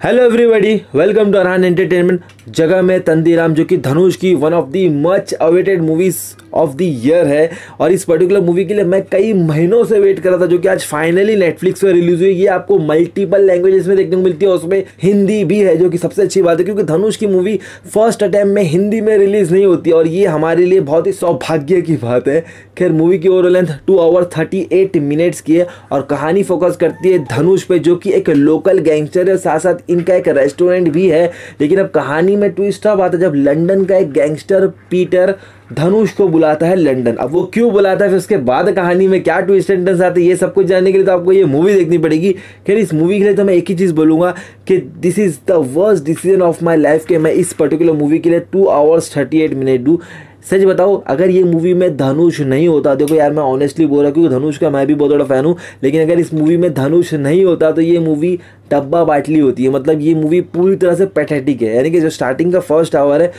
Hello everybody welcome to Arhaan entertainment जगह में तंदीराम जो कि धनुष की one of the much awaited movies of the year है। और इस पर्टिकुलर मूवी के लिए मैं कई महीनों से वेट कर रहा था, जो कि आज फाइनली नेटफ्लिक्स पर रिलीज़ हुई ये आपको मल्टीपल लैंग्वेजेस में देखने को मिलती है उसमें हिंदी भी है, जो कि सबसे अच्छी बात है, क्योंकि धनुष की मूवी फ़र्स्ट अटैम्प में हिंदी में रिलीज़ नहीं होती, और ये हमारे लिए बहुत ही सौभाग्य की बात है। खैर मूवी की overall length two hour thirty eight minutes की है, और कहानी फोकस करती है धनुष पे, जो कि एक लोकल गैंगस्टर है साथ साथ इनका एक रेस्टोरेंट भी है, लेकिन अब कहानी में ट्विस्ट अब आता है जब लंदन का एक गैंगस्टर पीटर धनुष को बुलाता है लंदन। अब वो क्यों बुलाता है, फिर उसके बाद कहानी में क्या ट्विस्ट एंड टर्न्स आते हैं, ये सब कुछ जानने के लिए तो आपको ये मूवी देखनी पड़ेगी। खैर, इस मूवी के लिए तो मैं एक ही चीज़ बोलूँगा कि this is the worst decision of my life के मैं इस पर्टिकुलर मूवी के लिए two hours thirty eight minute दूँ सच बताओ, अगर ये मूवी में धनुष नहीं होता, देखो यार मैं ऑनेस्टली बोल रहा हूँ, क्योंकि धनुष का मैं भी बहुत बड़ा फ़ैन हूँ, लेकिन अगर इस मूवी में धनुष नहीं होता तो ये मूवी डब्बा बाटली होती है। मतलब ये मूवी पूरी तरह से पैथेटिक है। यानी कि जो स्टार्टिंग का फ़र्स्ट आवर है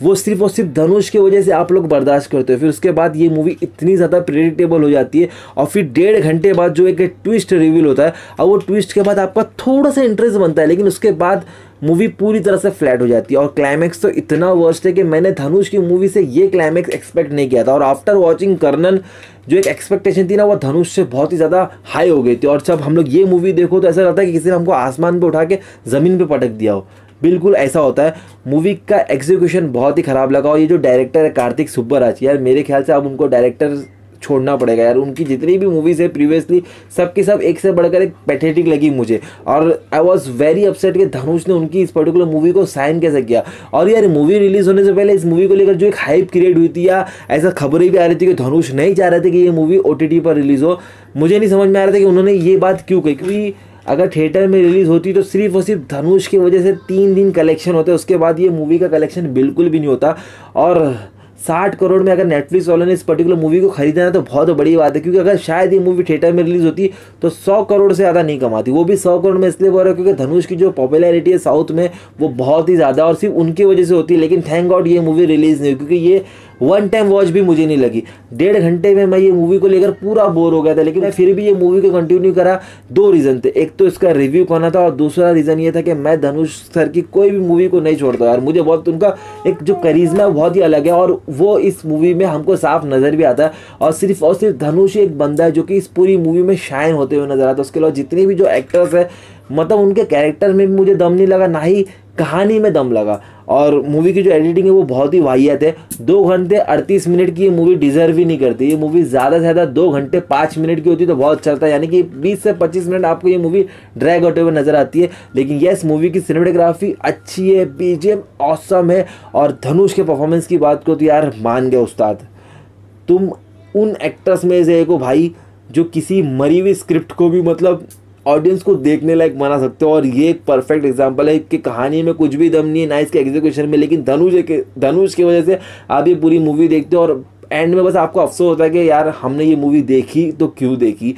वो सिर्फ़ और सिर्फ़ धनुष की वजह से आप लोग बर्दाश्त करते हो। फिर उसके बाद ये मूवी इतनी ज़्यादा प्रिडिक्टेबल हो जाती है और फिर डेढ़ घंटे बाद जो एक ट्विस्ट रिवील होता है और वो ट्विस्ट के बाद आपका थोड़ा सा इंटरेस्ट बनता है, लेकिन उसके बाद मूवी पूरी तरह से फ्लैट हो जाती है। और क्लाइमैक्स तो इतना वर्स्ट है कि मैंने धनुष की मूवी से ये क्लाइमैक्स एक्सपेक्ट नहीं किया था। और आफ्टर वॉचिंग कर्नन जो एक एक्सपेक्टेशन थी ना, वो धनुष से बहुत ही ज़्यादा हाई हो गई थी। और जब हम लोग ये मूवी देखो तो ऐसा लगता है कि किसी ने हमको आसमान पर उठा के ज़मीन पर पटक दिया हो। बिल्कुल ऐसा होता है। मूवी का एग्जीक्यूशन बहुत ही ख़राब लगा और ये जो डायरेक्टर है कार्तिक सुब्बराज, यार मेरे ख्याल से अब उनको डायरेक्टर छोड़ना पड़ेगा यार। उनकी जितनी भी मूवीज़ है प्रीवियसली सबके सब एक से बढ़कर एक पैथेटिक लगी मुझे। और आई वॉज़ वेरी अपसेट कि धनुष ने उनकी इस पर्टिकुलर मूवी को साइन कैसे किया। और यार मूवी रिलीज़ होने से पहले इस मूवी को लेकर जो एक हाइप क्रिएट हुई थी या ऐसा खबरें भी आ रही थी कि धनुष नहीं चाह रहे थे कि ये मूवी ओटीटी पर रिलीज़ हो, मुझे नहीं समझ में आ रहा था कि उन्होंने ये बात क्यों कही? क्योंकि अगर थिएटर में रिलीज़ होती तो सिर्फ़ और सिर्फ़ धनुष की वजह से तीन दिन कलेक्शन होते, उसके बाद ये मूवी का कलेक्शन बिल्कुल भी नहीं होता। और साठ करोड़ में अगर नेटफ्लिक्स वालों ने इस पर्टिकुलर मूवी को खरीदा है तो बहुत बड़ी बात है, क्योंकि अगर शायद ये मूवी थिएटर में रिलीज़ होती तो सौ करोड़ से ज़्यादा नहीं कमाती। वो भी सौ करोड़ में इसलिए बोल रहा है क्योंकि धनुष की जो पॉपुलैरिटी है साउथ में वो बहुत ही ज़्यादा और सिर्फ़ उनकी वजह से होती है, लेकिन थैंक गॉड ये मूवी रिलीज़ नहीं हुई, क्योंकि ये वन टाइम वॉच भी मुझे नहीं लगी। डेढ़ घंटे में मैं ये मूवी को लेकर पूरा बोर हो गया था, लेकिन मैं फिर भी ये मूवी को कंटिन्यू करा। दो रीज़न थे। एक तो इसका रिव्यू करना था और दूसरा रीज़न ये था कि मैं धनुष सर की कोई भी मूवी को नहीं छोड़ता यार। मुझे बहुत उनका एक जो करिश्मा बहुत ही अलग है और वो इस मूवी में हमको साफ़ नज़र भी आता है। और सिर्फ़ और सिर्फ़ धनुष एक बंदा है जो कि इस पूरी मूवी में शाइन होते हुए नज़र आता है। उसके अलावा जितने भी जो एक्टर्स है मतलब उनके कैरेक्टर में भी मुझे दम नहीं लगा, ना ही कहानी में दम लगा। और मूवी की जो एडिटिंग है, वो बहुत ही वाहियात है। दो घंटे अड़तीस मिनट की ये मूवी डिजर्व ही नहीं करती। ये मूवी ज़्यादा से ज़्यादा दो घंटे पाँच मिनट की होती तो बहुत चलता है। यानी कि बीस से पच्चीस मिनट आपको ये मूवी ड्रैग होते हुए नज़र आती है। लेकिन यस मूवी की सिनेमेटोग्राफी अच्छी है बीजेम ऑसम है। और धनुष के परफॉर्मेंस की बात को तो यार, मान गए उस्ताद। तुम उन एक्टर्स में से एक हो भाई, जो किसी मरी हुई स्क्रिप्ट को भी मतलब ऑडियंस को देखने लायक बना सकते हो। और ये एक परफेक्ट एग्ज़ाम्पल है कि कहानी में कुछ भी दम नहीं है, ना इसके एग्जीक्यूशन में, लेकिन धनुष के, धनुष की वजह से आप ये पूरी मूवी देखते हो और एंड में बस आपको अफसोस होता है कि यार, हमने ये मूवी देखी तो क्यों देखी?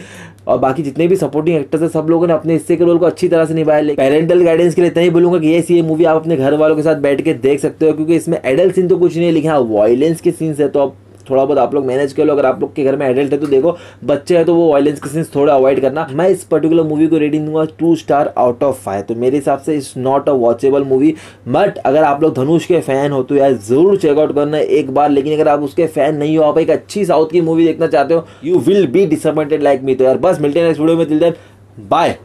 और बाकी जितने भी सपोर्टिंग एक्टर्स हैं, सब लोगों ने अपने हिस्से के रोल को अच्छी तरह से निभाया। लेकिन पेरेंटल गाइडेंस के लिए इतना ही बोलूँगा कि ये ये मूवी आप अपने घर वालों के साथ बैठ के देख सकते हो, क्योंकि इसमें एडल्ट सीन तो कुछ नहीं है, लेकिन हाँ वायलेंस के सीन्स है तो आप थोड़ा बहुत आप लोग मैनेज कर लो। अगर आप लोग के घर में एडल्ट है तो देखो, बच्चे हैं तो वो वायलेंस के सीन्स थोड़ा अवॉइड करना। मैं इस पर्टिकुलर मूवी को रेटिंग दूँगा two star out of five तो मेरे हिसाब से it's not a watchable movie but अगर आप लोग धनुष के फ़ैन हो तो यार ज़रूर चेकआउट करना एक बार। लेकिन अगर आप उसके फ़ैन नहीं हो, आप एक अच्छी साउथ की मूवी देखना चाहते हो you will be disappointed like me तो यार बस मिलते हैं नेक्स्ट वीडियो में। दिल बाय